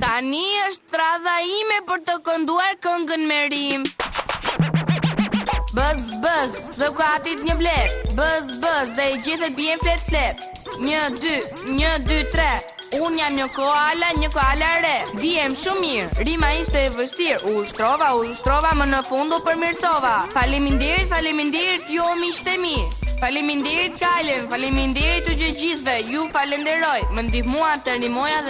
Tani është radha ime për të kënduar këngën me rim. Bëz, bëz, zukatit një bletë Bëz, bëz, dhe i gjethet bien fletë, fletë Një, dy, një, dy, tre Unë jam një koala, një koala re Dihem shumë mirë, rima ishte e vështirë U ushtrova, u ushtrova, më në fund u përmirësova Faleminderit, faleminderit, ju o miqtë e mi Faleminderit kalën, faleminderit të gjithë gjithëve Ju falënderoj, më ndihmuat të rimoja dhe